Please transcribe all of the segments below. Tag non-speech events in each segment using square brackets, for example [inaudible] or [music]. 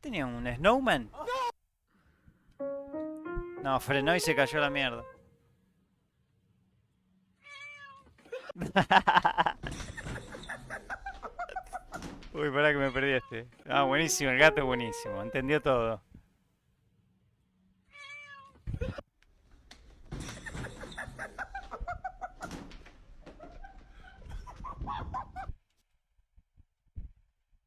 ¿Qué tenía? ¿Un snowman? No, frenó y se cayó la mierda. [laughs] Uy, pará que me perdí este. Ah, buenísimo, el gato es buenísimo, entendió todo.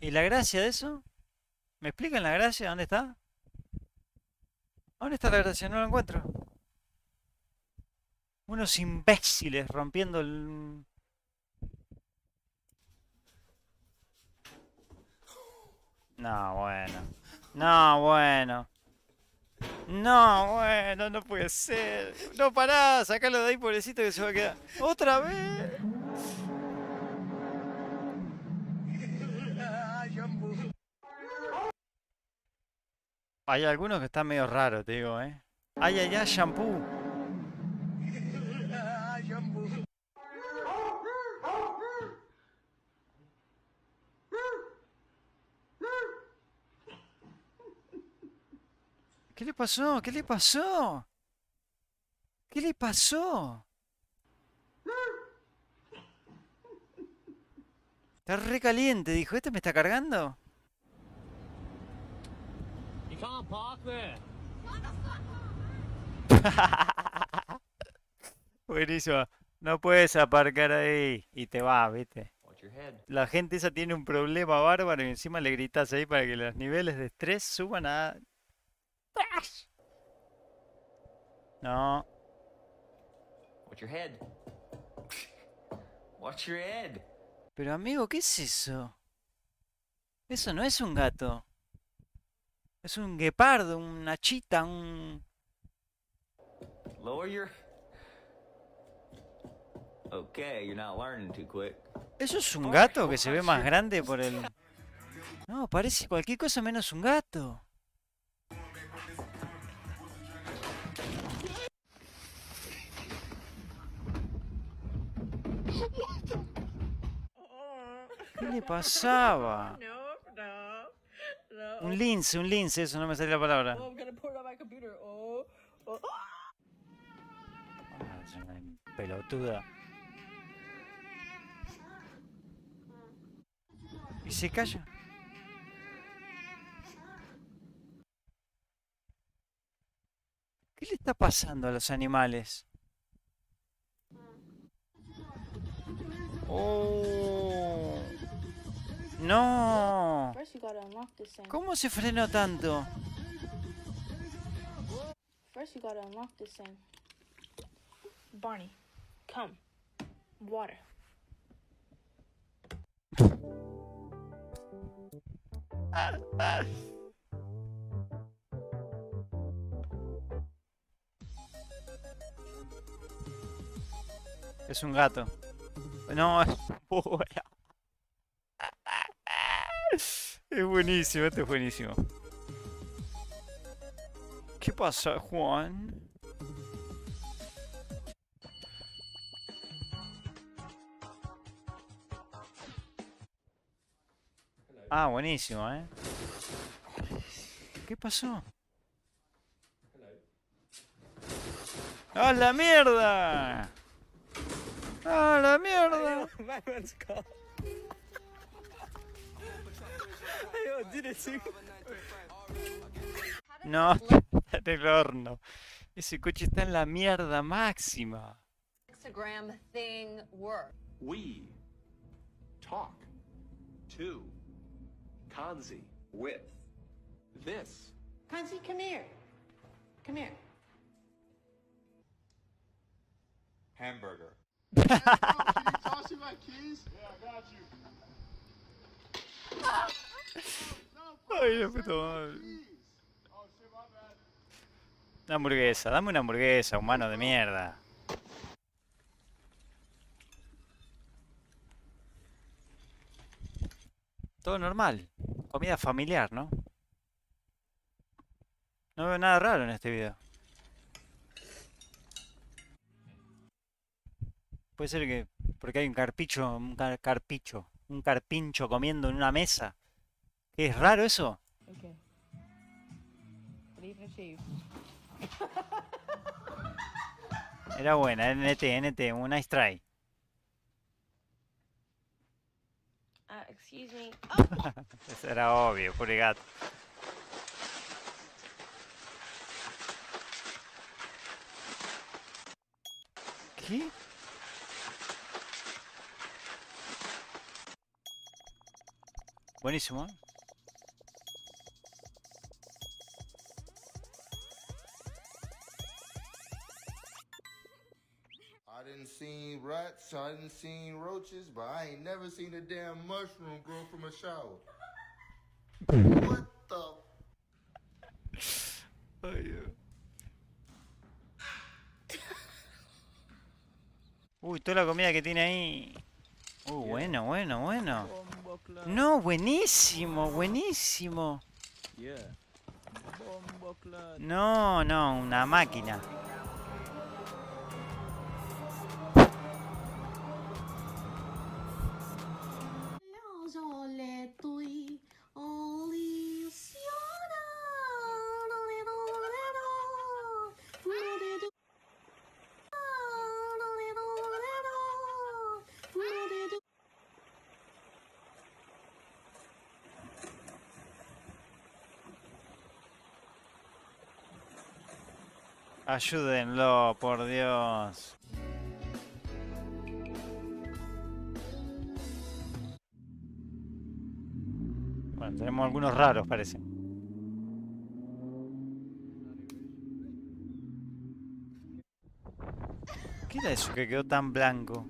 ¿Y la gracia de eso? ¿Me explican la gracia? ¿Dónde está? ¿Dónde está la gracia? No la encuentro. Unos imbéciles rompiendo el... No, bueno. No, bueno. No, bueno, no puede ser. No, pará, sacalo de ahí, pobrecito, que se va a quedar. ¡Otra vez! Hay algunos que están medio raros, te digo, ¿eh? ¡Ay, ay, ay, shampoo! ¿Qué le pasó? ¿Qué le pasó? ¿Qué le pasó? Está re caliente, dijo. ¿Este me está cargando? You can't park there. [laughs] Buenísimo. No puedes aparcar ahí. Y te vas, ¿viste? La gente esa tiene un problema bárbaro y encima le gritas ahí para que los niveles de estrés suban a... No. Watch your head. Watch your head. Pero amigo, ¿qué es eso? Eso no es un gato. Es un guepardo, una chita, un... Lower your. Okay, you're not learning too quick. ¿Eso es un gato que se ve más grande por el...? No, parece cualquier cosa menos un gato. ¿Qué le pasaba? No. Un lince, un lince, eso no me sale la palabra. Oh, I'm gonna put it on my computer. Oh, oh. Ah, es una pelotuda. Y se calla. ¿Qué le está pasando a los animales? Oh. No. First, you gotta unlock this thing. ¿Cómo se frenó tanto? First, you gotta unlock this thing. Barney, come. Water. Es un gato. No, [laughs] es. Es buenísimo, este es buenísimo. ¿Qué pasa, Juan? Ah, buenísimo, ¿eh? ¿Qué pasó? ¡A la mierda! ¡A la mierda! Yo, did it too. No, está en el horno. Ese coche está en la mierda máxima. Instagram thing work? We talk to Kanzi With. this Kanzi, come here. Come here. Hamburger. Ay, la puta madre. Una hamburguesa, dame una hamburguesa, humano de mierda. Todo normal. Comida familiar, ¿no? No veo nada raro en este video. Puede ser que porque hay un carpicho, un car- carpicho, un carpincho comiendo en una mesa. ¿Qué es raro eso? Okay. [laughs] Era buena, NT, NT, un nice try. Uh, excuse me. [laughs] Eso era obvio, pobre gato. ¿Qué? Buenísimo. ¿eh? See rats, I didn't see roaches, but I ain't never seen a damn mushroom grow from a shower. what the? [laughs] Uy, toda la comida que tiene ahí. Uy, bueno, bueno, bueno. No, buenísimo, buenísimo. Yeah. No, no, una máquina. Ayúdenlo, por Dios. Bueno, tenemos algunos raros, parece. ¿Qué era eso que quedó tan blanco?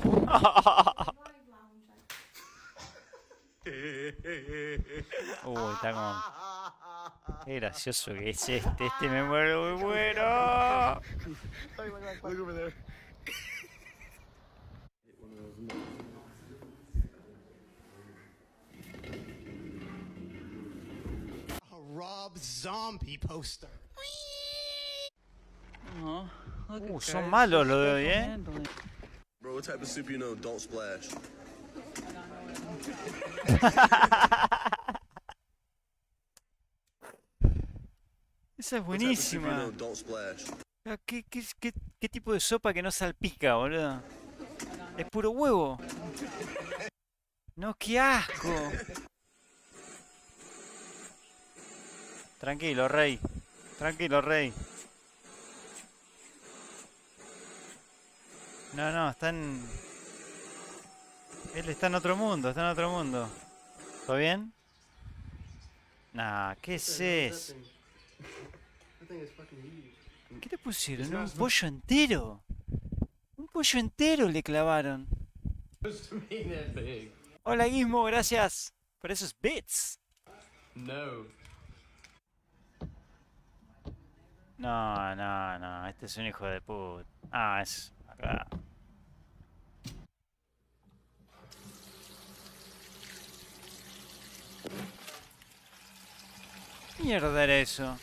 [laughs] Uy, está como... Qué gracioso que es este. Este me muero, me muero. Look over there. A Rob Zombie poster. Uh, son malos los de hoy, ¿eh? Bro, what type of soup you know? Don't splash. Esa es buenísima. Ah, ¿Qué, qué, qué, qué tipo de sopa que no salpica, boludo? Es puro huevo. No, qué asco. Tranquilo, rey. Tranquilo, rey. No, no, está en... Él está en otro mundo, está en otro mundo. ¿Todo bien? Nah, ¿qué es eso? ¿Qué le pusieron? ¿Un pollo entero? Un pollo entero le clavaron. Hola Gizmo, gracias por esos bits. No. No, no, no, este es un hijo de puta. Ah, es acá. Mierda era eso?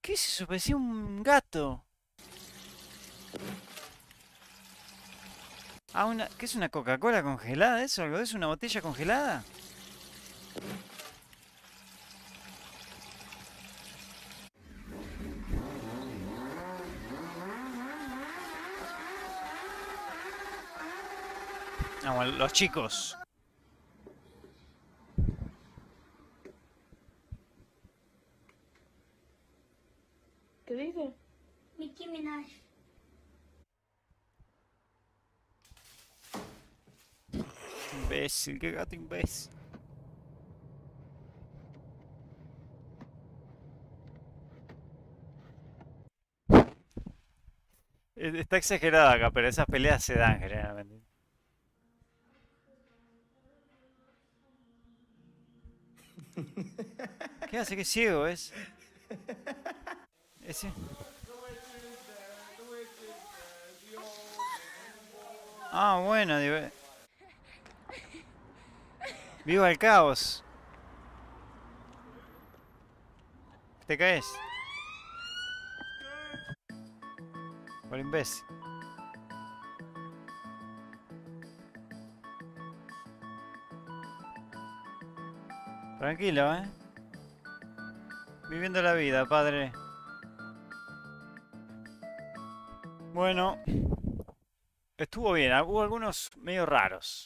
¿Qué es eso? Parecía un gato. Ah, una... ¿Qué es una Coca-Cola congelada? ¿Eso? ¿Algo de? ¿Una botella congelada? Ah, bueno, los chicos. Imbécil, qué gato imbécil. Eh, Está exagerado acá, pero esas peleas se dan generalmente. ¿Qué hace? ¿Qué ciego es? Ese. Ah, bueno, digo- ¡Viva el caos! ¿Te caes? Por imbécil. Tranquilo, ¿eh? Viviendo la vida, padre. Bueno. Estuvo bien. Hubo algunos medio raros.